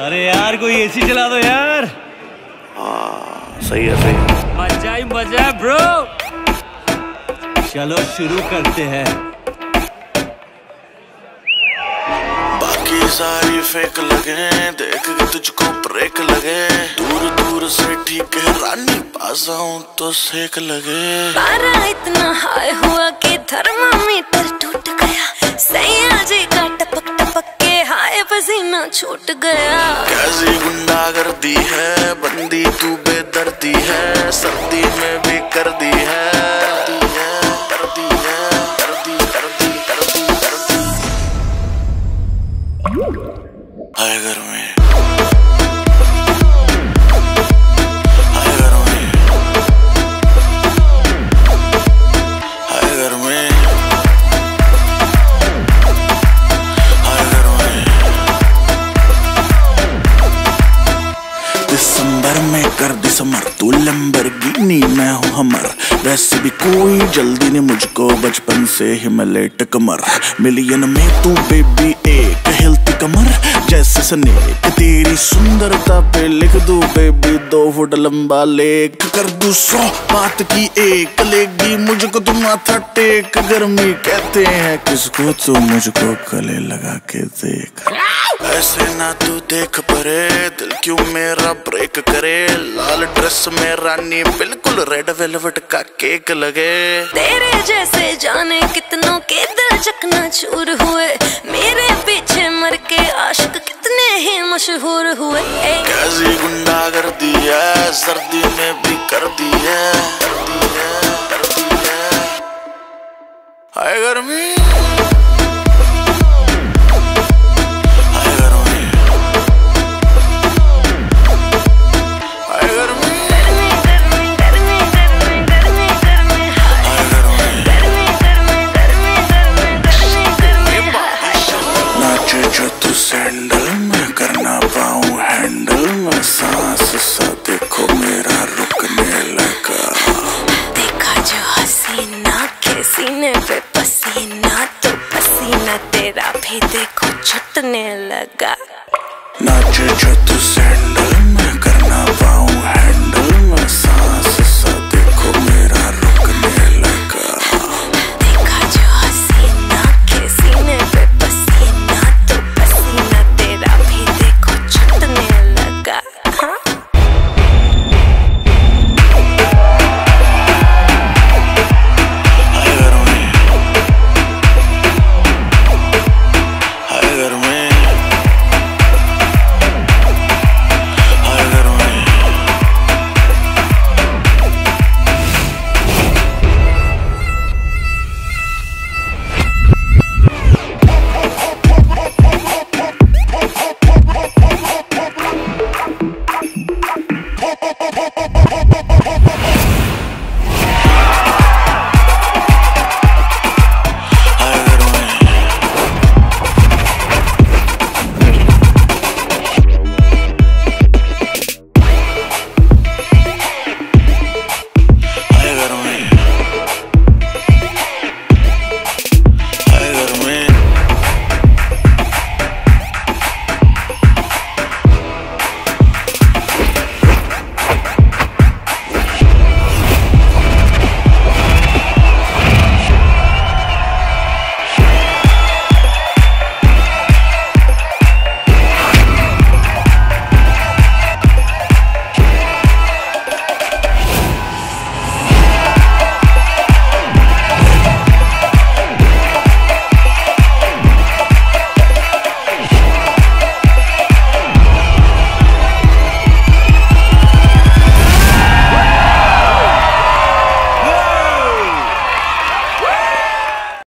अरे यार कोई एसी चला दो यार। आ, सही है सही है। मज़ा ही मज़ा ब्रो चलो शुरू करते हैं। सारी फेक लगे देख के तुझको ब्रेक लगे दूर दूर से ठीक है रानी पास आऊँ तो सेक लगे पारा इतना हाई हुआ कि थर्मामीटर टूट गया। सैया जी का टपक टपक के हाय पसीना छूट गया। कैसी गुंडागर्दी है बंदी तू बेदर्दी है सर्दी में भी कर दी है। दिसंबर दे समर, तू लंबरगिनी मैं हूँ हमर। वैसे भी कोई जल्दी ने मुझको बचपन से हिमलेट कमर मिलियन में तू बेबी एक हिलती कमर। जैसे स्नेक तेरी सुंदरता पे लिख दू बेबी दो फुट लंबा लेख कर दू। सौ बात की एक लेगी मुझको माथा टेक गर्मी कहते हैं किसको तू मुझको गले लगा के देख? ऐसे ना तू देख परे दिल क्यों मेरा ब्रेक करे? लाल ड्रेस में रानी बिल्कुल रेड वेलवेट का केक लगे। तेरे जैसे जाने कितनों के दिल चकना चूर हुए। मेरे पीछे मर के आशिक कितने ही मशहूर हुए। कैसी गुंडा कर दी है सर्दी में भी कर दी पसीने पे पसीना तो पसीना तेरा भी देखो छटने लगा। नाचे जो तू सैंडल